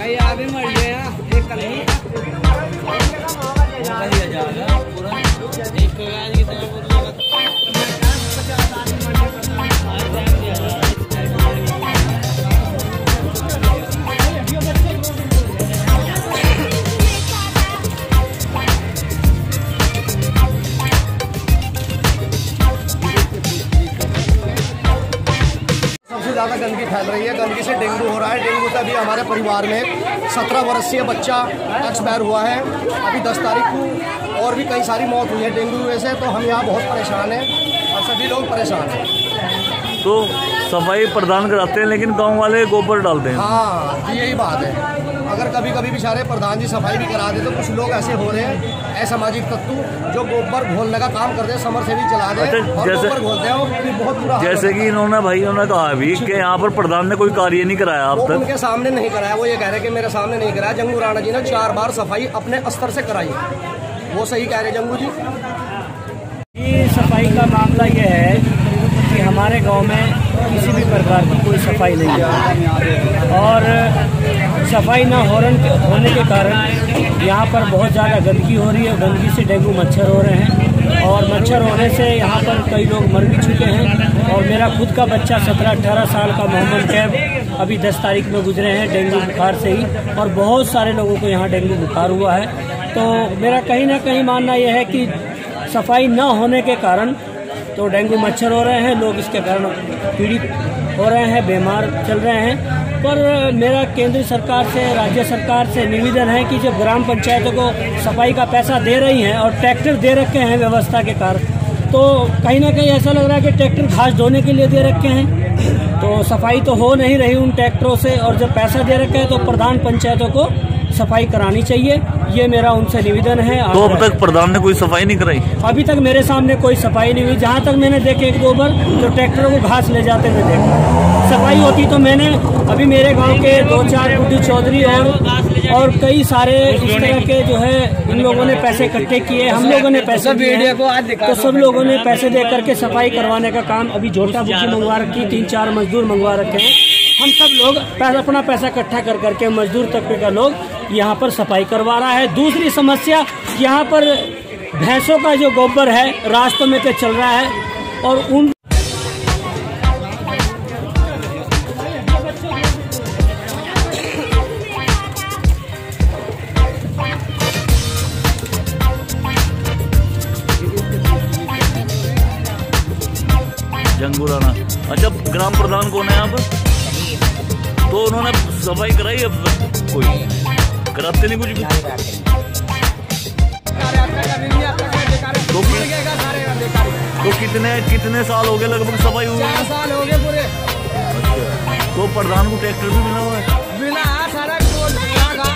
कई आगे मर गए हैं एक कल ज़्यादा गंदगी फैल रही है गंदगी से डेंगू हो रहा है। डेंगू से अभी हमारे परिवार में सत्रह वर्षीय बच्चा एक्सपायर हुआ है। अभी दस तारीख को और भी कई सारी मौत हुई है डेंगू वजह से तो हम यहाँ बहुत परेशान हैं और सभी लोग परेशान हैं। तो सफ़ाई प्रदान कराते हैं लेकिन गाँव वाले गोबर डालते हैं। हाँ यही बात है। अगर कभी कभी बेचारे प्रधान जी सफ़ाई भी करा दे तो कुछ लोग ऐसे हो रहे हैं असामाजिक तत्व जो गोबर घोलने का काम करते हैं समर से भी चला दे अच्छा, और गोबर घोलते हैं और बहुत बुरा जैसे कि इन्होंने भाई उन्होंने कहा अभी कि यहाँ पर प्रधान ने कोई कार्य नहीं कराया। अब तक। उनके सामने नहीं कराया वो ये कह रहे कि मेरे सामने नहीं कराया। जंगू राणा जी ने चार बार सफ़ाई अपने स्तर से कराई। वो सही कह रहे जंगू जी? सफ़ाई का मामला ये है कि हमारे गाँव में किसी भी प्रकार की कोई सफ़ाई नहीं है। और सफ़ाई न होने होने के कारण यहाँ पर बहुत ज़्यादा गंदगी हो रही है, गंदगी से डेंगू मच्छर हो रहे हैं और मच्छर होने से यहाँ पर कई लोग मर भी चुके हैं और मेरा खुद का बच्चा सत्रह अठारह साल का मोहम्मद कैब अभी दस तारीख में गुजरे हैं डेंगू बुखार से ही और बहुत सारे लोगों को यहाँ डेंगू बुखार हुआ है। तो मेरा कहीं ना कहीं मानना यह है कि सफ़ाई न होने के कारण तो डेंगू मच्छर हो रहे हैं, लोग इसके कारण पीड़ित हो रहे हैं, बीमार चल रहे हैं। पर मेरा केंद्र सरकार से, राज्य सरकार से निवेदन है कि जब ग्राम पंचायतों को सफ़ाई का पैसा दे रही हैं और ट्रैक्टर दे रखे हैं व्यवस्था के कारण तो कहीं ना कहीं ऐसा लग रहा है कि ट्रैक्टर घास धोने के लिए दे रखे हैं। तो सफ़ाई तो हो नहीं रही उन ट्रैक्टरों से, और जब पैसा दे रखे हैं तो प्रधान पंचायतों को सफ़ाई करानी चाहिए। ये मेरा उनसे निवेदन है। तो अब तक प्रधान ने कोई सफ़ाई नहीं कराई? अभी तक मेरे सामने कोई सफ़ाई नहीं हुई। जहाँ तक मैंने देखे एक दो बार तो ट्रैक्टरों को घास ले जाते हुए देखा। सफ़ाई होती तो मैंने अभी मेरे गाँव के दो चार गुड्डू चौधरी और और कई सारे इस तरह के जो है इन लोगों ने पैसे इकट्ठे किए। हम लोगों ने पैसे दिए। को आज तो सब लोगों ने पैसे दे करके सफ़ाई करवाने का काम अभी झोटा बुकी मंगवा रखी तीन चार मजदूर मंगवा रखे हैं। हम सब लोग अपना पैसा इकट्ठा कर करके मजदूर तबके का लोग यहाँ पर सफ़ाई करवा रहा है। दूसरी समस्या, यहाँ पर भैंसों का जो गोबर है, रास्तों में पे चल रहा है और उन जंगू राणा। अच्छा ग्राम प्रधान कौन है यहाँ पर? तो उन्होंने सफ़ाई कराई अब कोई कराते नहीं कुछ भी। तो, तो कितने कितने साल हो गए लगभग सफ़ाई हुई? साल हो गए पूरे। तो प्रधान को ट्रैक्टर भी मिला हुआ है? सारा कोल लगा